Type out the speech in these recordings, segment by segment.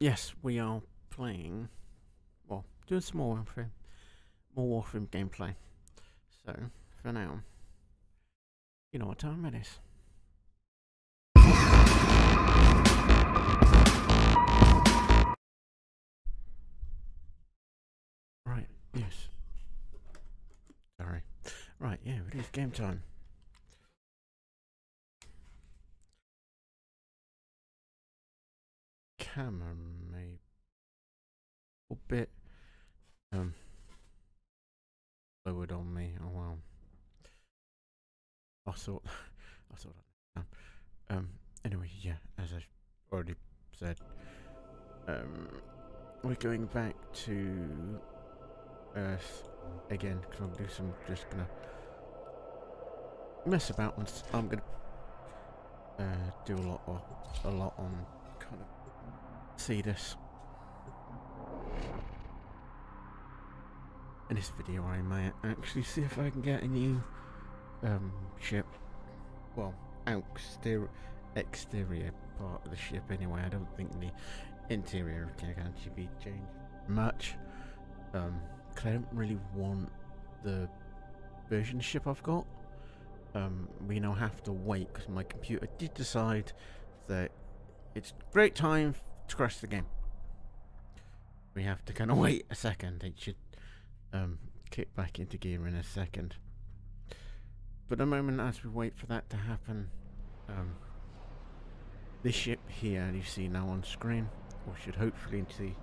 yes, we are playing, well, doing some more Warframe, more Warframe gameplay. So, for now, you know what time it is. Right, yes. Sorry. Right, yeah, it is game time. Camera bit um lowered on me. Oh wow. I thought I thought I um anyway, yeah, as I already said, um we're going back to Earth again because I'm do some just gonna mess about and I'm gonna uh, do a lot of a lot on kind of see this in this video I might actually see if I can get a new um ship well exterior exterior part of the ship anyway I don't think the interior can actually be changed much um 'cause I don't really want the version ship I've got um, we now have to wait because my computer did decide that it's great time to crash the game. We have to kind of wait a second. It should um, kick back into gear in a second. But a moment as we wait for that to happen, um, this ship here you see now on screen, or should hopefully see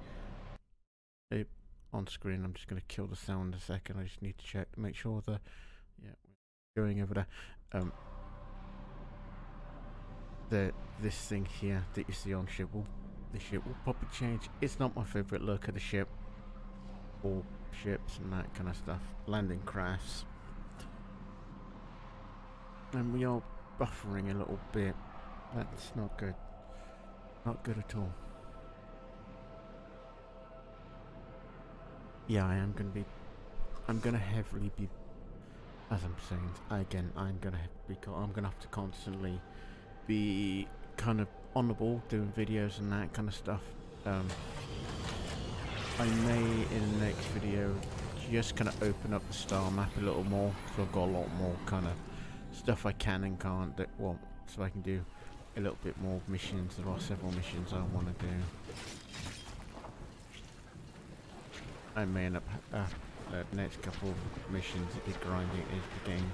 it on screen. I'm just going to kill the sound a second. I just need to check, make sure the yeah going over there. Um, the this thing here that you see on ship will the ship will probably change. It's not my favourite look of the ship or ships and that kind of stuff. Landing crafts. And we are buffering a little bit. That's not good. Not good at all. Yeah, I am going to be. I'm going to heavily be as I'm saying again, I'm gonna have- be I'm gonna have to constantly be kind of on the ball, doing videos and that kind of stuff. Um, I may in the next video just kind of open up the star map a little more, so I've got a lot more kind of stuff I can and can't do. Well, so I can do a little bit more missions. There are several missions I want to do. I may end up uh, the next couple of missions is grinding is the game.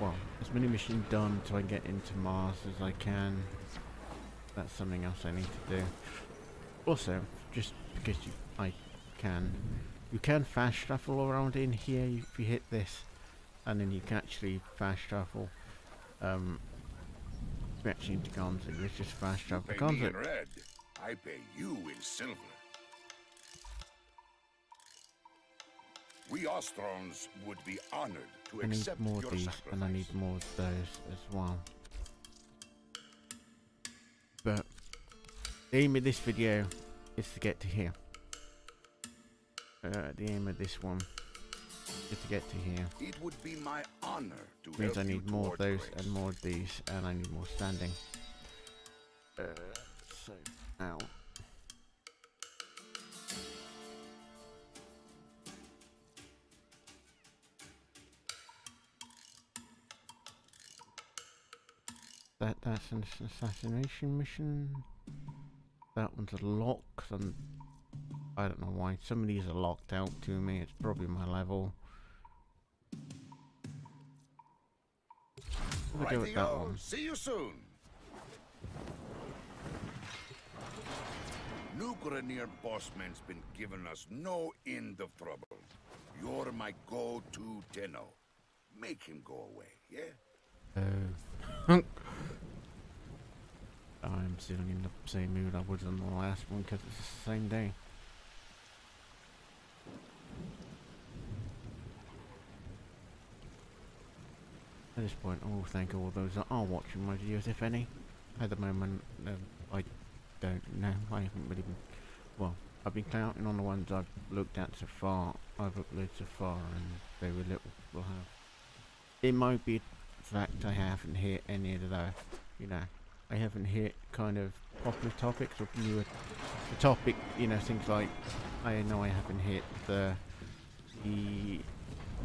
Well, as many missions done so I get into Mars as I can. That's something else I need to do. Also, just because you, I can, you can fast travel around in here if you hit this, and then you can actually fast travel. Um, actually need to go on let's just fast travel. Pay Gone me to- in red. I pay you in silver. We Ostrons would be honored to I need accept more your of these, sacrifice. and I need more of those as well. But aim of this video is to get to here. Uh, the aim of this one is to get to here. It would be my honor to Means I need more of those grace. and more of these, and I need more standing. Uh, so now. That that's an assassination mission. That one's a lock. And I don't know why. Some of these are locked out to me. It's probably my level. We'll go with that one. See you soon. New Grineer Bossman's been giving us no end of trouble. You're my go-to Tenno. Make him go away, yeah? Oh. I'm still in the same mood I was in the last one because it's the same day. At this point, will thank all those that are watching my videos, if any. At the moment, um, I don't know. I haven't really been. Well, I've been counting on the ones I've looked at so far. I've uploaded so far, and very little will have. It might be the fact I haven't hit any of the, you know, I haven't hit kind of popular topics or newer the topic, you know, things like I know I haven't hit the the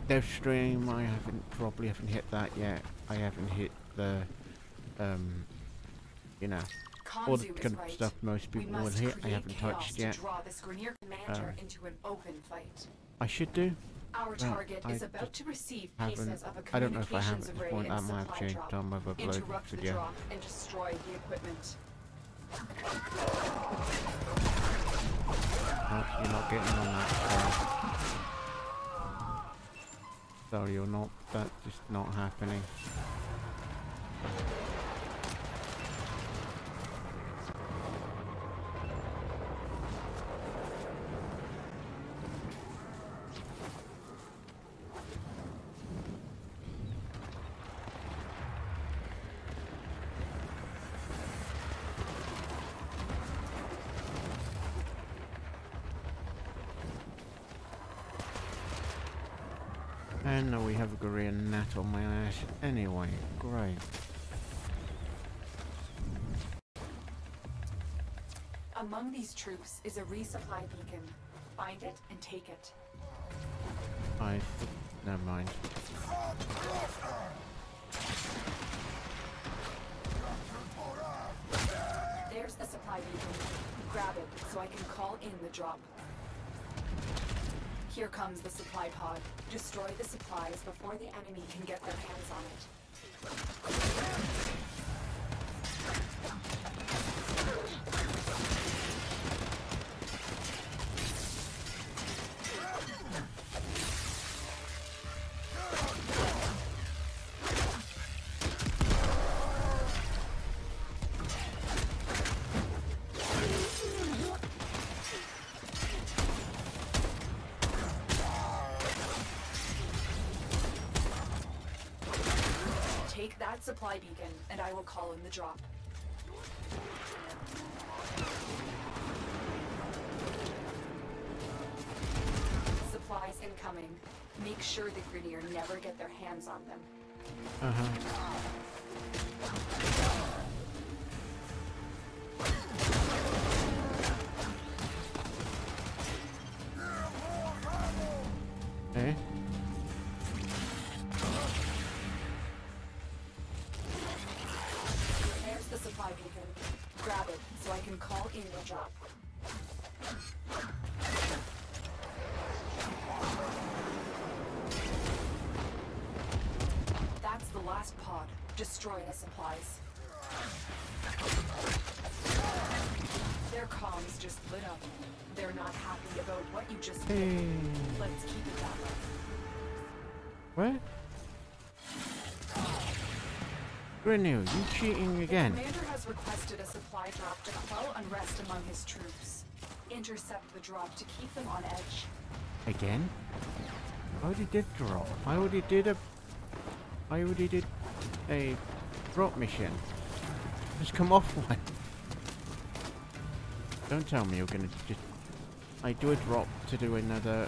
dev stream. I haven't probably haven't hit that yet. I haven't hit the um, you know, all the kind of right. stuff most people will must hit. I haven't touched to yet. draw this Grineer commander Uh, into an open fight. I should do. Our target is about to receive pieces of a I don't know if I have communications at this point. I might have changed drop. on my upload Interrupt the video. drop and destroy the equipment. No, you're not getting on that. Sorry, you're not. That's just not happening. And now we have a Korean on my ass anyway. Great. Among these troops is a resupply beacon. Find it and take it. I. Never mind. There's the supply beacon. Grab it so I can call in the drop. Here comes the supply pod. Destroy the supplies before the enemy can get their hands on it. Supply beacon, and I will call in the drop. Supplies incoming. Make sure the Grineer never get their hands on them. Uh pod. Destroy the supplies. Their comms just lit up. They're not happy about what you just did. Hey. Let's keep it that way. Where? Renew, you cheating again? The commander has requested a supply drop to quell unrest among his troops. Intercept the drop to keep them on edge. Again? I already did drop. I already did a. I already did a drop mission. Just come off one. Don't tell me you're gonna just. I do a drop to do another.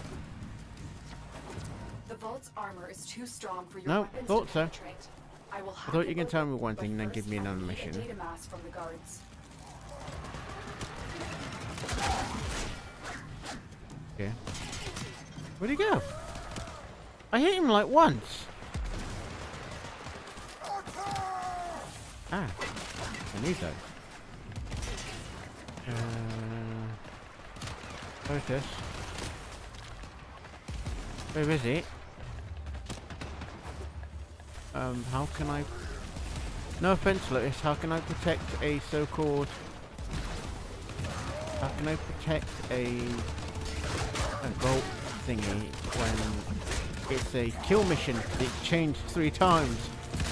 The vault's armor is too strong for your No, weapons thought to so. penetrate. I will I thought you can tell me one thing and then give me another mission. data mass from the guards. Yeah. Where'd he go? I hit him like once. Ah, I need those. Uh, where's this? Where is it? Um, how can I... No offense, Lotus, how can I protect a so-called... How can I protect a... a vault thingy when it's a kill mission? It changed three times.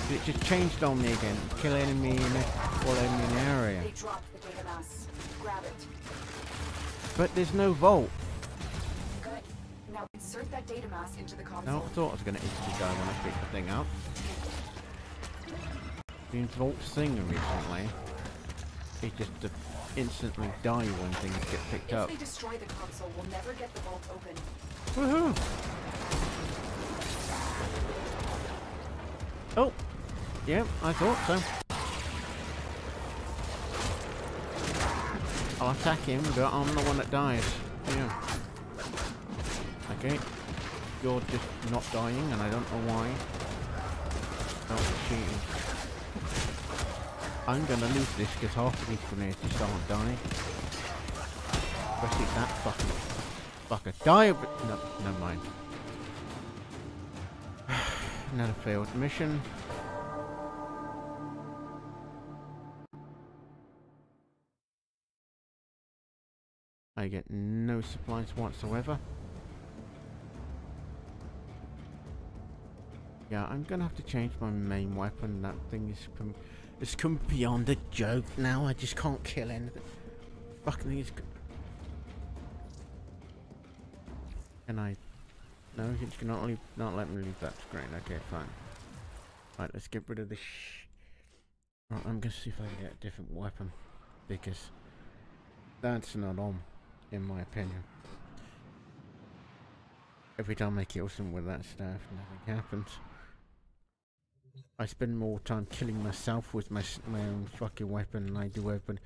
It just changed on me again. Kill enemy in a, all in the area. They dropped the data mass. Grab it. But there's no vault. Good. Now insert that data mass into the console. No, I thought I was going to instantly die when I picked the thing up. The vault thing recently, it just uh, instantly die when things get picked If up. they destroy the console, we'll never get the vault open. Woohoo! Oh, yeah, I thought so. I'll attack him, but I'm the one that dies. Yeah. Okay. You're just not dying, and I don't know why. Oh, cheating. I'm gonna lose this because half of these grenades just aren't dying. Especially that fucking fucker. Die! No, never mind. Another failed mission. I get no supplies whatsoever. Yeah, I'm gonna have to change my main weapon. That thing is come, it's come beyond a joke now. I just can't kill anything. Fucking thing is. Can I? No, it's gonna leave, not let me leave that screen. Okay, fine. Right, let's get rid of this. Right, I'm gonna see if I can get a different weapon because that's not on, in my opinion. Every time I kill someone with that stuff, nothing happens. I spend more time killing myself with my my own fucking weapon than I do weapon.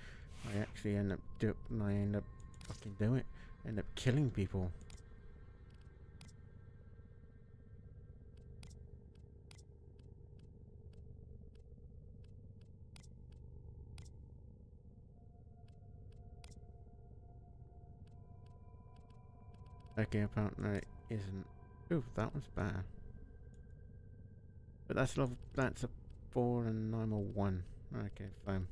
I actually end up do I end up fucking do it. End up killing people. Okay, apparently it isn't. Ooh, that one's better. But that's level, that's a 4 and I'm a 1. Okay, fine.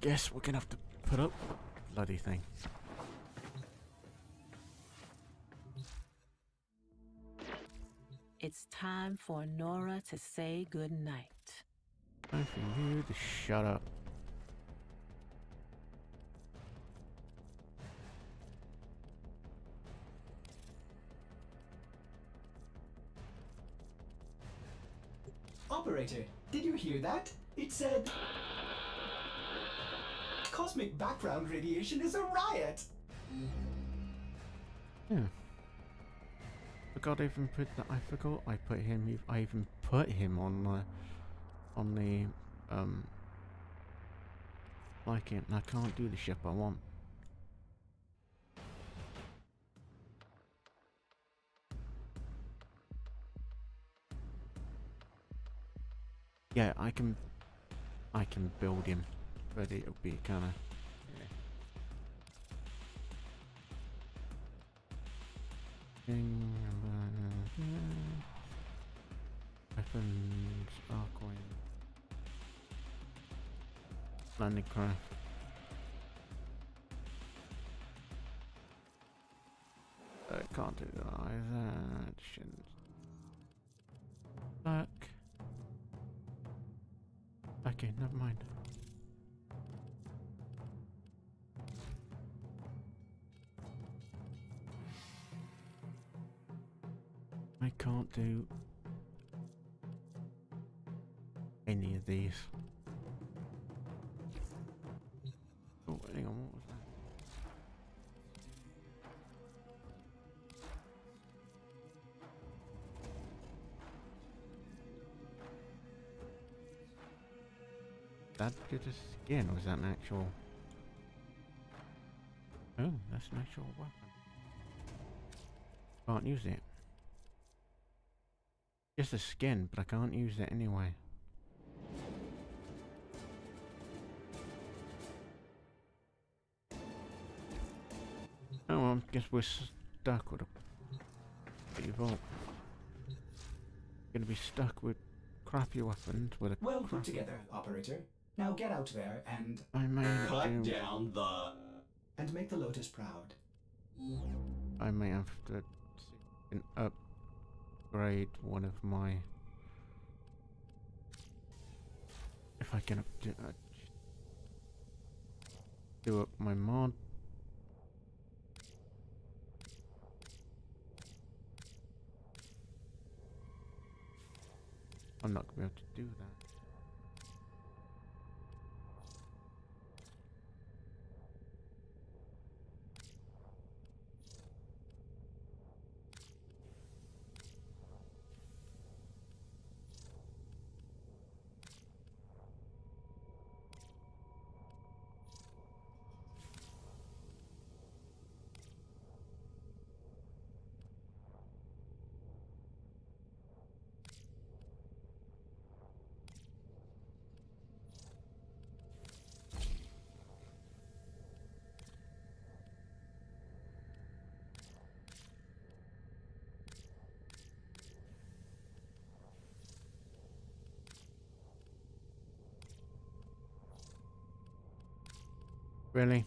Guess we're gonna have to put up bloody thing. It's time for Nora to say goodnight. Time for you to shut up. Operator, did you hear that? It said... Cosmic background radiation is a riot! Yeah. Forgot even put that. I forgot I put him. I even put him on the, on the, um, like it. I can't do the ship I want. Yeah, I can, I can build him, but it'll be kind of. Weapons, Arcoin. Landing craft. That get a skin, or is that an actual? Oh, that's an actual weapon. Can't use it. Just a skin, but I can't use it anyway. Oh well, guess we're stuck with a default. Gonna be stuck with crappy weapons with a Well put together, Operator. Now get out there and... I may Cut do, down the. and make the Lotus proud. I may have to see if I can upgrade one of my if I can do, uh, do up my mod I'm not gonna be able to do that. Really?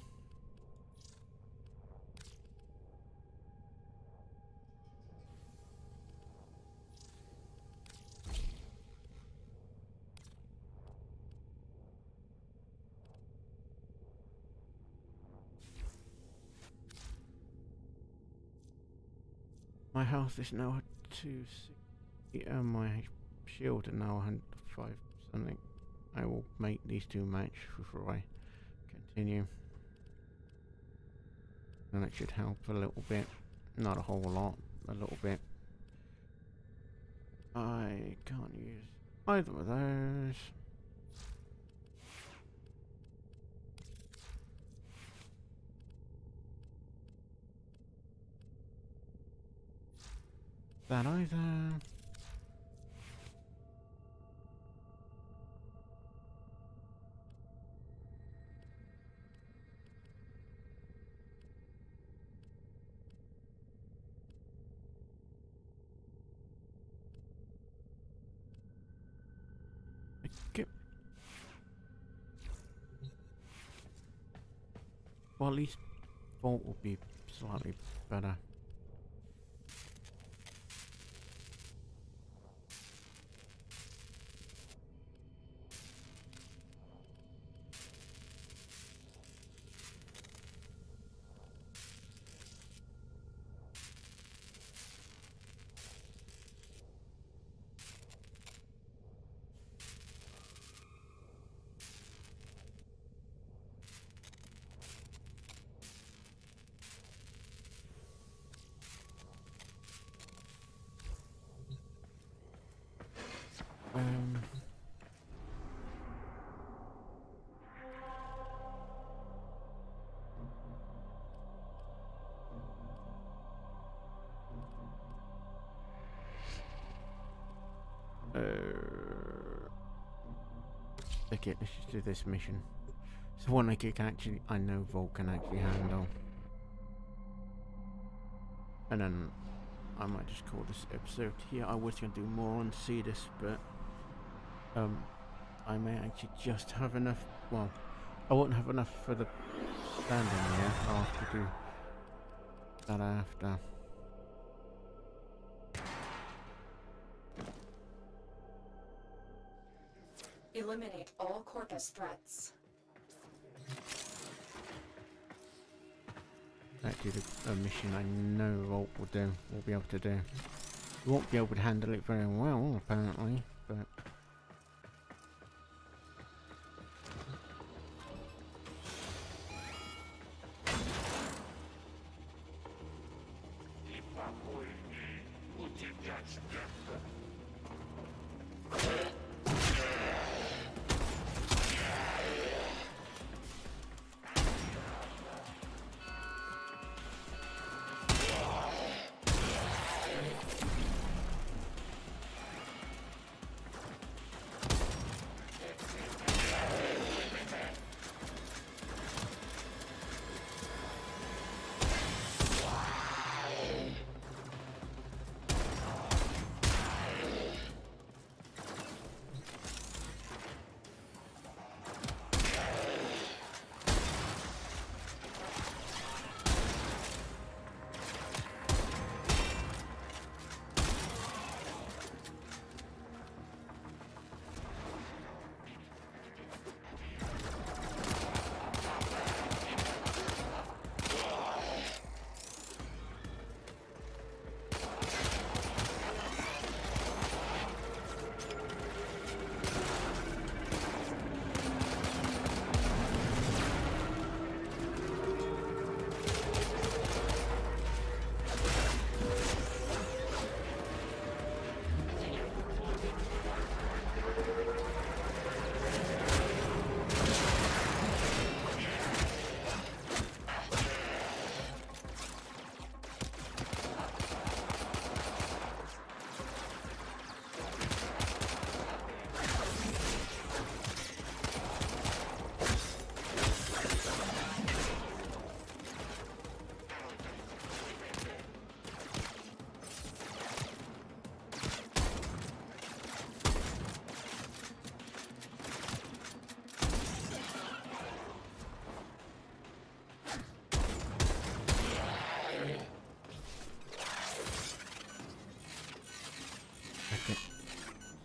My health is now at 260 and uh, my shield is now 105 something. I will make these two match before I continue. And it should help a little bit. Not a whole lot, a little bit. I can't use either of those. That either. Okay. Well, at least Volt will okay, let's just do this mission. So one I can actually, I know Volt can actually handle. And then I might just call this episode here. I was going to do more on Cetus, but um, I may actually just have enough. Well, I won't have enough for the standing yet. I'll have to do that after. Corpus threats. Actually, the a mission I know Volt will do. Will be able to do. Won't be able to handle it very well, apparently,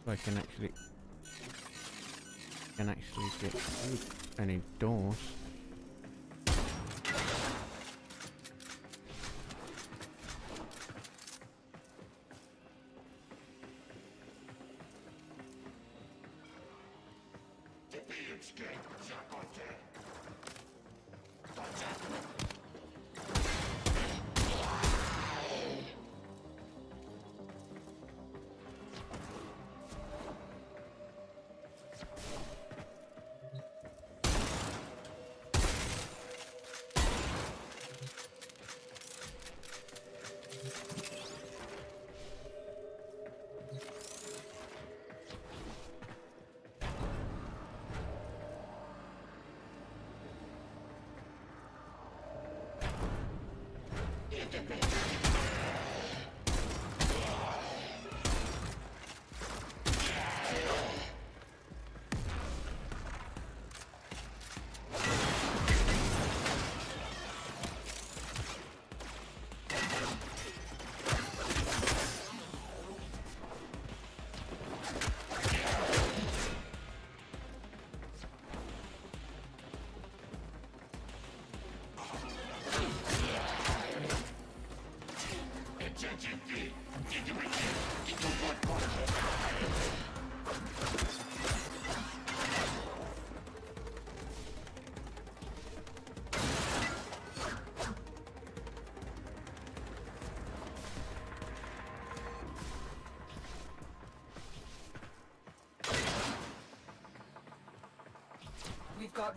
I can actually can actually get any doors.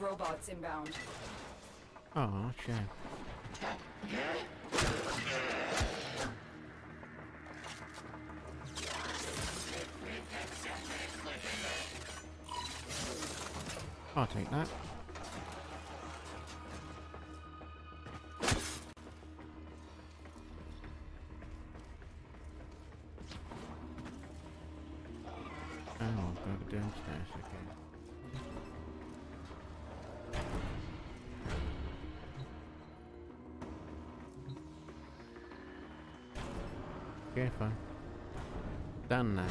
Robots inbound. Oh, shit. Okay, fine. Done now.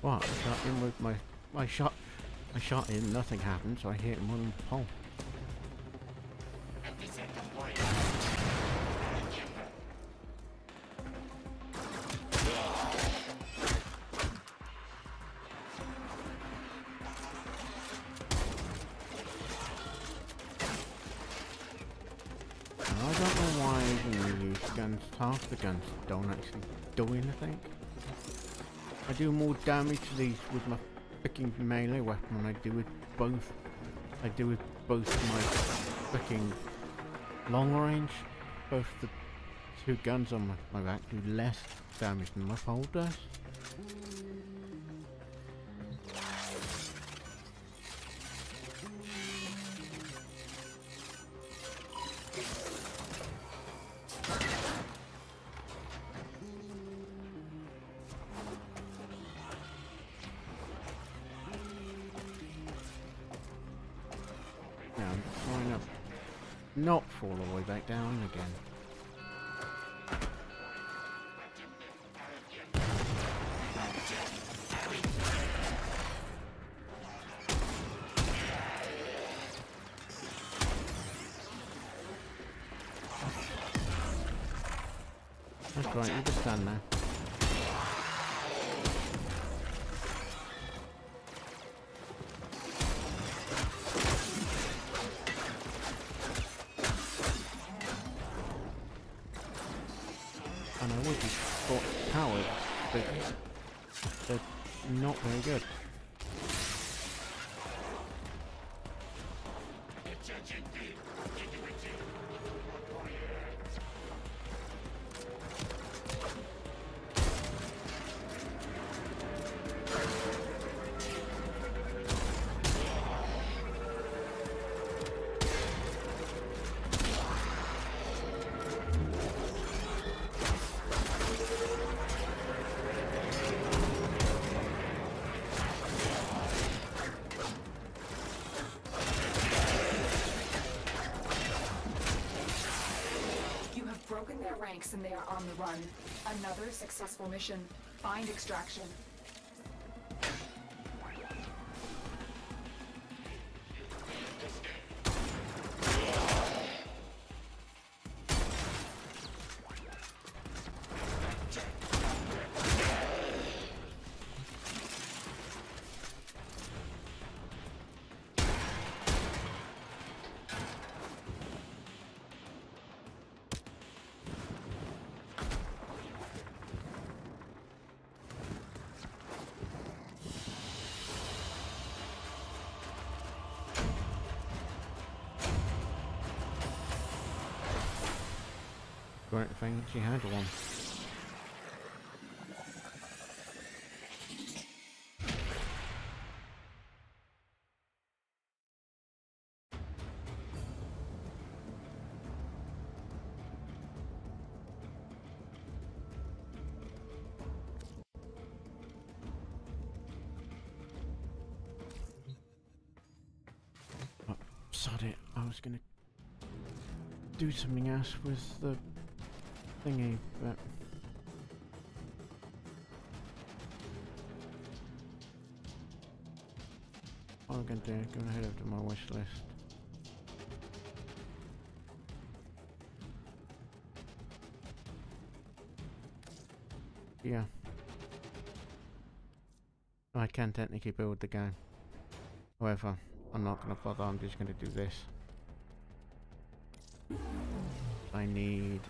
What? I shot him with my... I shot... I shot him, nothing happened, so I hit him on the pole. Half the guns don't actually do anything. I do more damage to these with my freaking melee weapon than I do with both. I do with both my freaking long range. Both the two guns on my, my back do less damage than my pole does. But they're not very good. Mission. Find extraction. Great thing she had one. Oh, sod it. I was gonna do something else with the thingy, but I'm gonna do, gonna head over to my wish list. Yeah. I can technically build the game. However, I'm not gonna bother, I'm just gonna do this. I need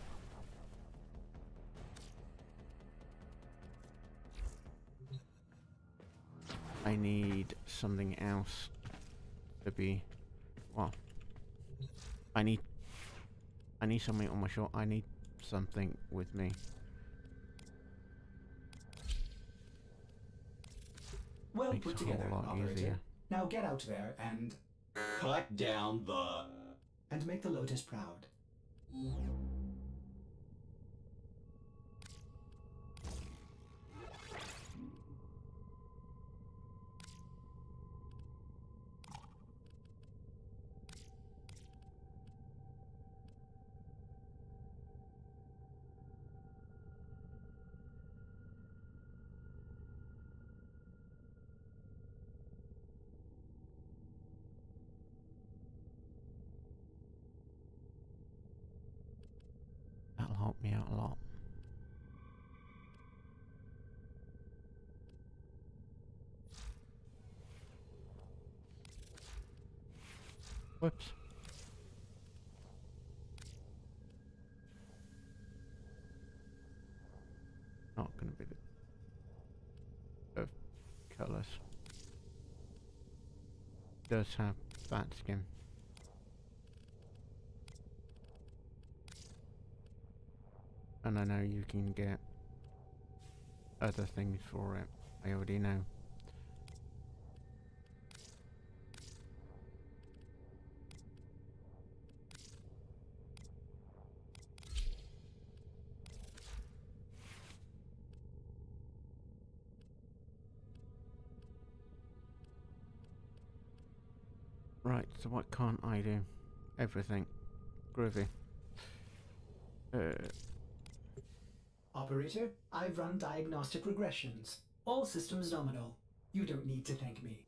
I need something else to be well I need I need something on my shore. I need something with me. Well Makes put together, lot operator. easier. Now get out there and Cut down the. and make the Lotus proud. Me out a lot. Whoops. Not gonna be the of colours. Does have that skin. And I know you can get other things for it. I already know. Right, so what can't I do? Everything. Groovy. Uh, Operator, I've run diagnostic regressions. All systems nominal. You don't need to thank me.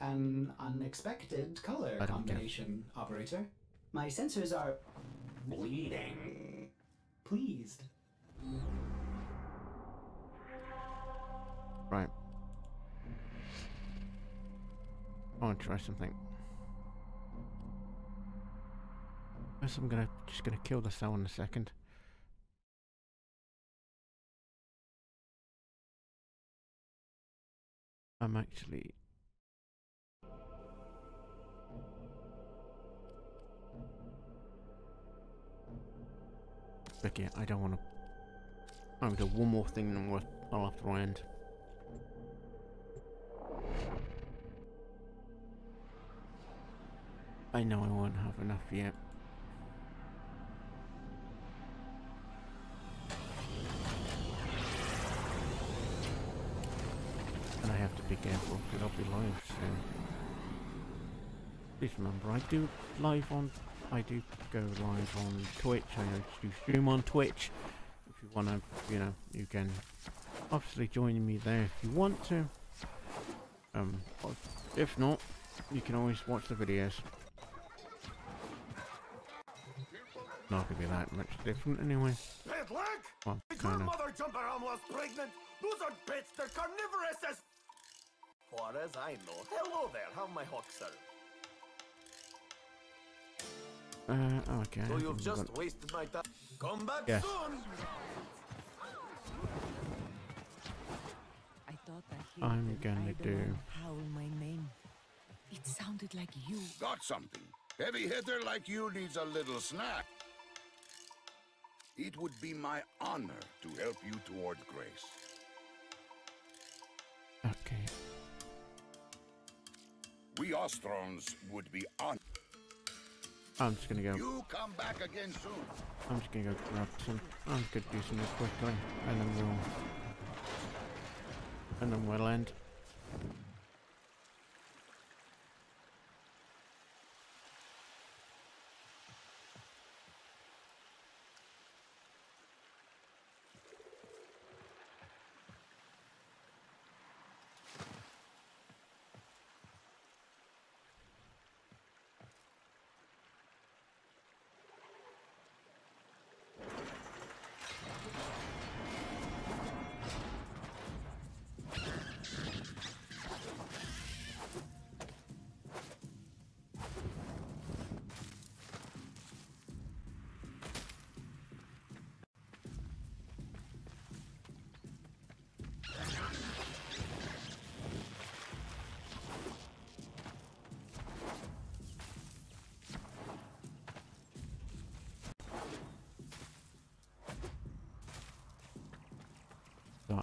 An unexpected color don't care. combination, operator. My sensors are Bleeding. pleased. right. I want to try something. First, I'm gonna just gonna kill the cell in a second. I'm actually Yeah, I don't want to. I'm gonna do one more thing, and we'll, I'll have to end. I know I won't have enough yet. And I have to be careful because I'll be live soon. Please remember, I do live on, I do go live on Twitch, I do stream on Twitch. If you want to, you know, you can obviously join me there if you want to. Um, if not, you can always watch the videos. Not gonna be that much different anyway. Pet leg? Well, Did your kind of. mother jump around whilst pregnant? Those are pets, they're carnivorous as... Far as I know. Hello there, how may I help, sir? Uh, okay. I So you've haven't just got- wasted my time. Come back Yes. soon! I thought I I'm gonna do- idol howl my name. It sounded like you. Got something. Heavy hitter like you needs a little snack. It would be my honor to help you toward grace. Okay. We Ostrons would be honored. I'm just gonna go. You come back again soon. I'm just gonna go grab some. I'm gonna do something quickly, and then we'll. And then we'll end.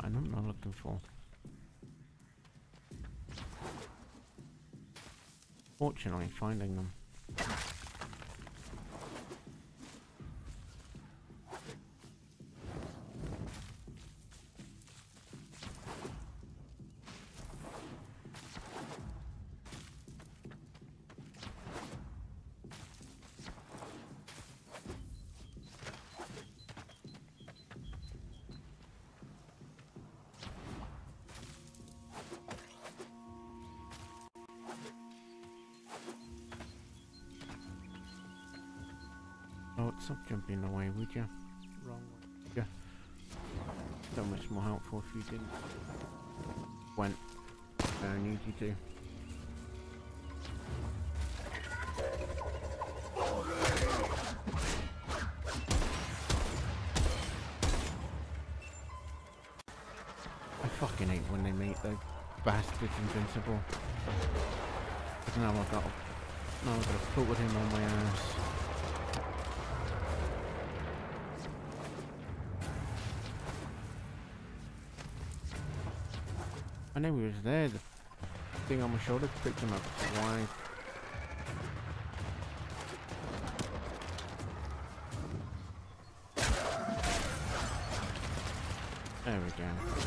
That I'm not looking for. Fortunately, finding them. Jumping away, would you? Wrong way. Yeah. So much more helpful if you didn't. Went. I need you to. I fucking hate when they make the bastards invincible. But now I've got to, now I've got to put with him on my ass. I knew he was there. The thing on my shoulder picked him up. Why? There we go.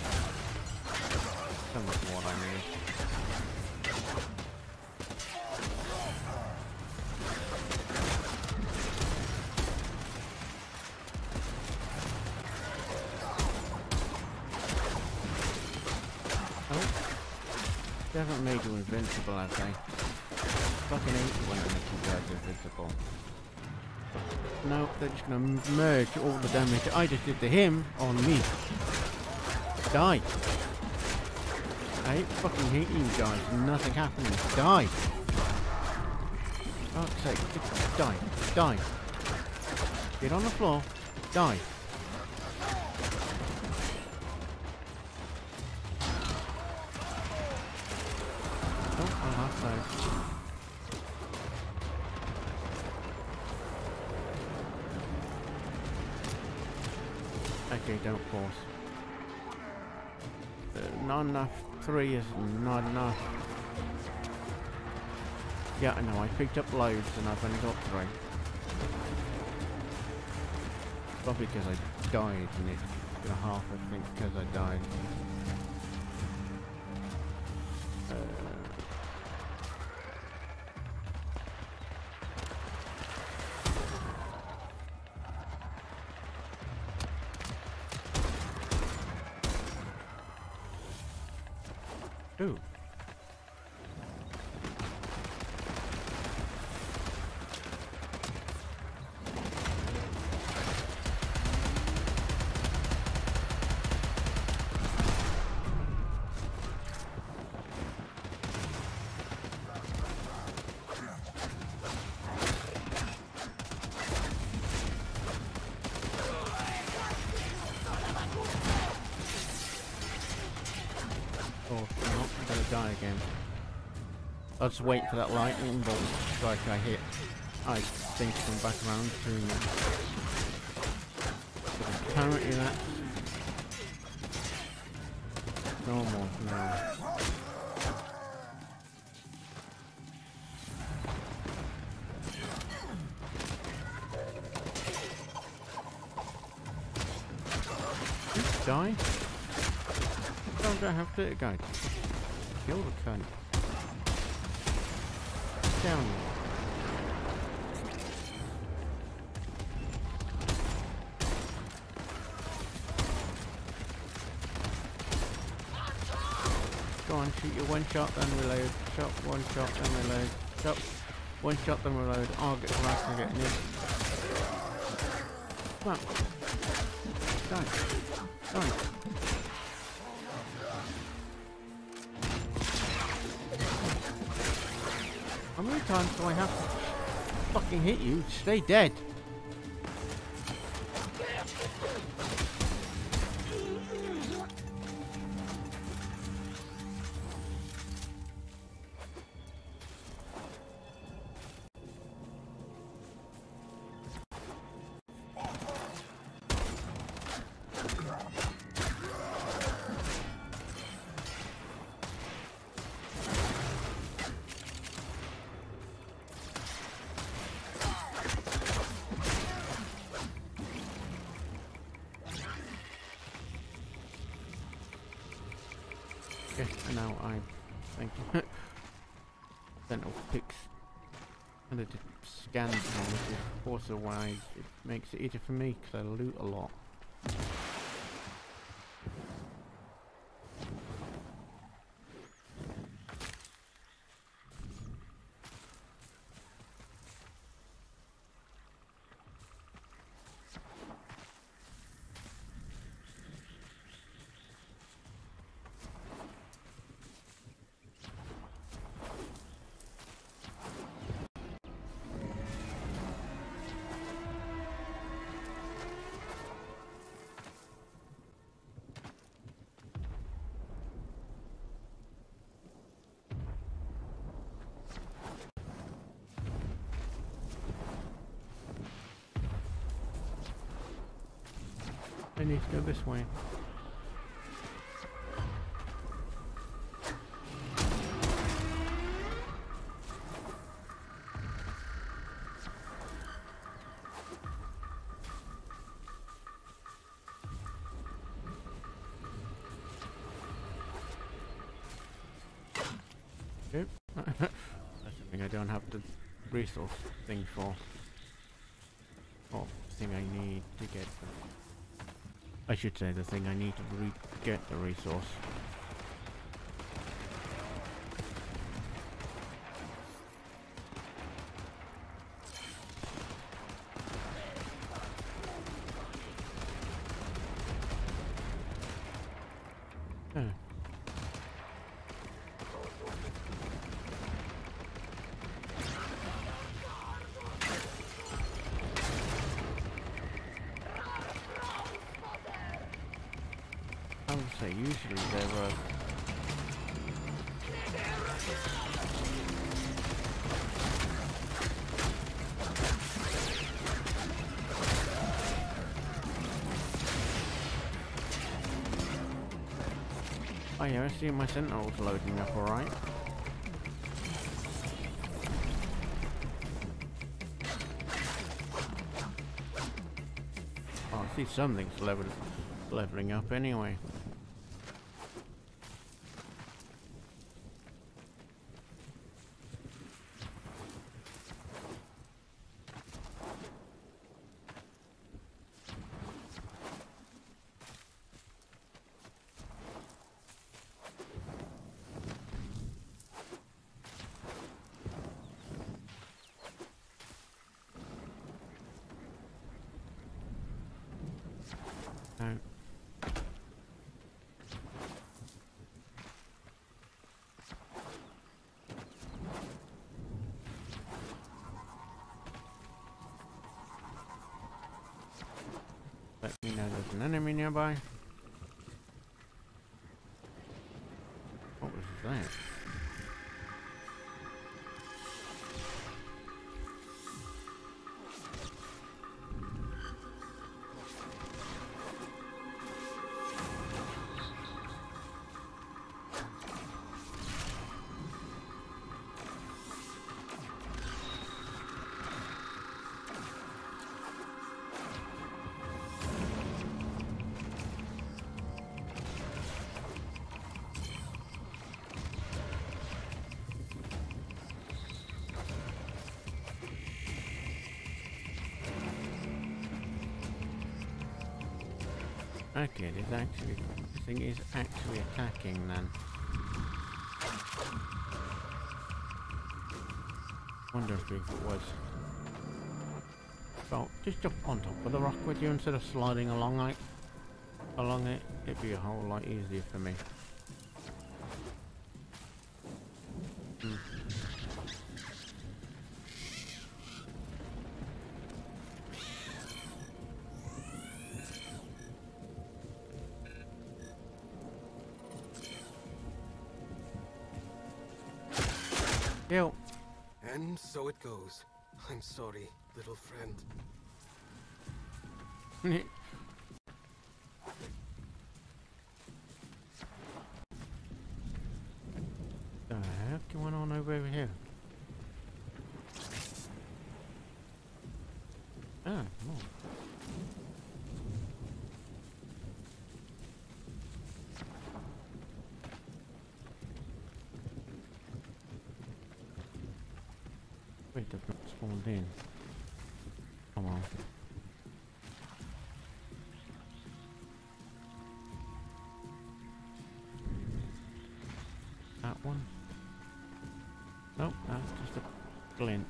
Haven't made you invincible, have they? Fucking hate when they make you guys invincible. No, they're just gonna merge all the damage I just did to him on me. Die. I fucking hate you guys. Nothing happening. Die. Fuck's sake. Just die. Die. Get on the floor. Die. Yeah, I know. I picked up loads and I've only got three. Probably because I died and it's gonna half, I think, because I died. I'll just wait for that lightning bolt strike I hit. I think come back around to me. But apparently that's normal now. Die? Don't I have to go? Kill the cunt. Shot, then reload. Shot, one shot, then reload. Shot, one shot, then reload. I'll get the last and get you. Come on. Die. Die. How many times do I have to fucking hit you? Stay dead. Also why it makes it easier for me because I loot a lot. I need to go this way. Yep. That's something I don't have the resource thing for. Or thing I need to get. I should say the thing I need to get the resource. Oh yeah, I see my sentinels loading up alright. Oh, I see something's level leveling up anyway. It is actually, the thing is actually attacking then. Wonder if it was. So, just jump on top of the rock with you instead of sliding along like, along it. It'd be a whole lot easier for me. Goes. I'm sorry, little friend. One? Nope, that's just a glint.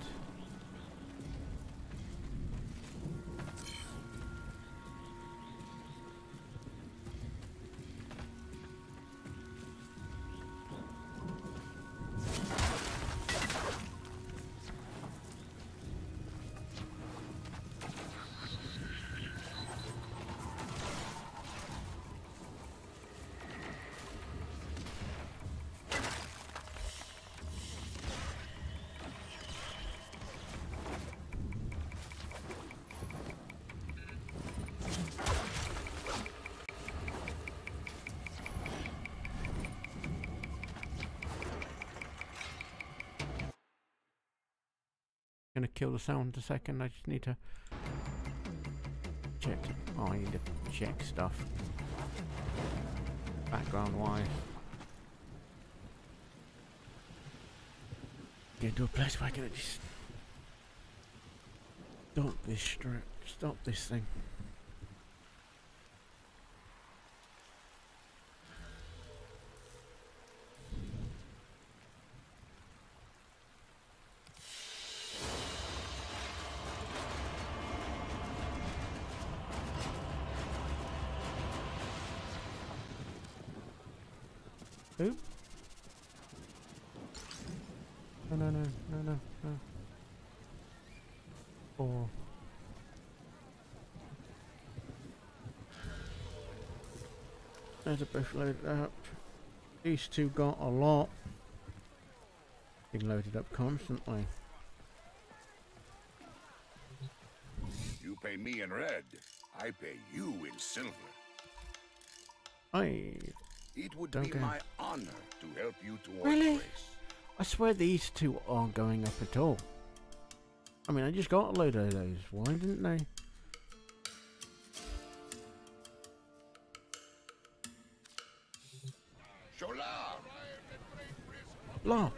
Gonna kill the sound in a second. I just need to check. Oh, I need to check stuff. Background wise. Get to a place where I can just stop this strip. Stop this thing. Oop. No, no, no, no, no, no. Four. There's a both loaded up. These two got a lot. Being loaded up constantly. You pay me in red. I pay you in silver. I It would Don't be go. my honor to help you towards Really? I swear these two aren't going up at all. I mean, I just got a load of those. Why didn't they? La.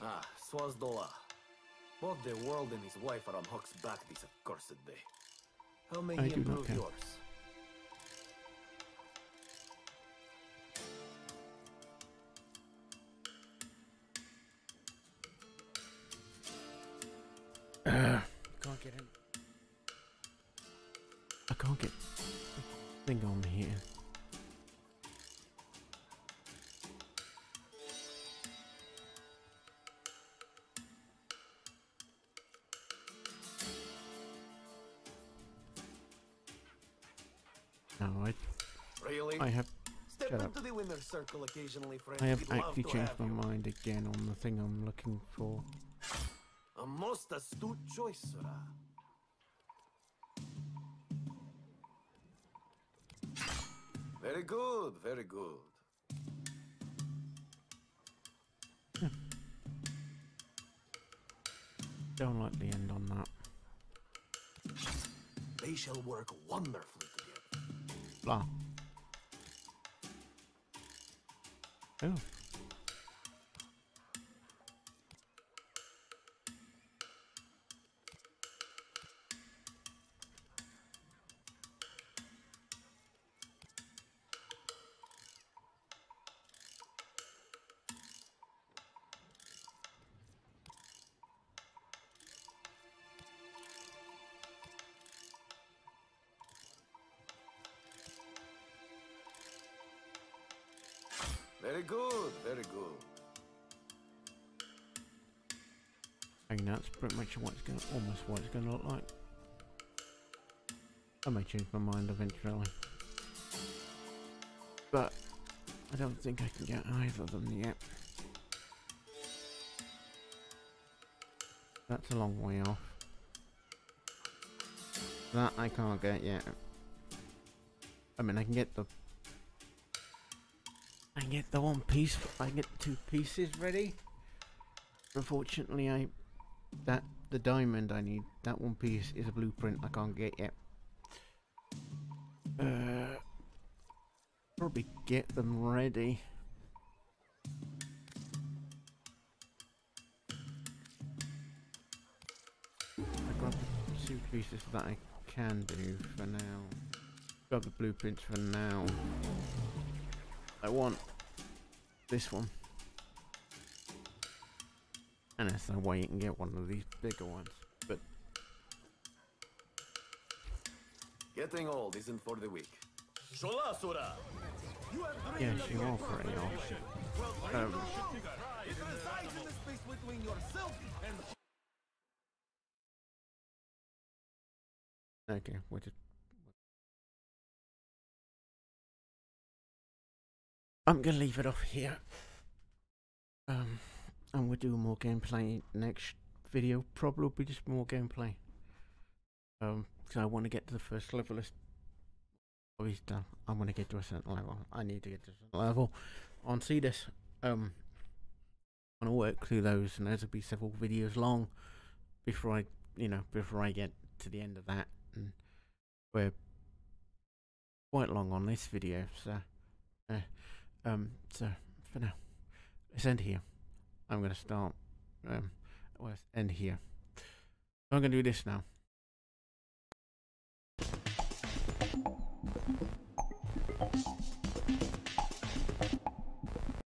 Ah, Swazdola. Both the world and his wife are on Hok's back this accursed day. How may I he do not improve care. yours? I have Step shut into up. the winner's circle occasionally, friend. I have actually changed my mind again on the thing I'm looking for. A most astute choice, sir. Very good, very good. Hmm. Don't like the end on that. They shall work wonderfully together. Blah. Oh. Much what it's gonna, almost what it's gonna look like. I may change my mind eventually. But, I don't think I can get either of them yet. That's a long way off. That I can't get yet. I mean, I can get the... I get the one piece, I get two pieces ready. Unfortunately, I that the diamond I need. That one piece is a blueprint I can't get yet. Uh, probably get them ready. I grab the two pieces that I can do for now. Grab the blueprints for now. I want this one. Unless I wait and get one of these bigger ones. But Getting old isn't for the weak. Shola, Sura! You have yeah, dreamed of she will perfect pretty off. mission. Well, Um, it resides in the space between yourself and Okay, we're. I'm gonna leave it off here. Um, and we'll do more gameplay next video. Probably just more gameplay. Um, because I want to get to the first level. Of obviously, done. I want to get to a certain level. I need to get to a certain level on Cetus. Um, I want to work through those, and those will be several videos long before I, you know, before I get to the end of that. And we're quite long on this video, so uh, um, so for now, let's end here. I'm gonna start. Um, end here. I'm gonna do this now.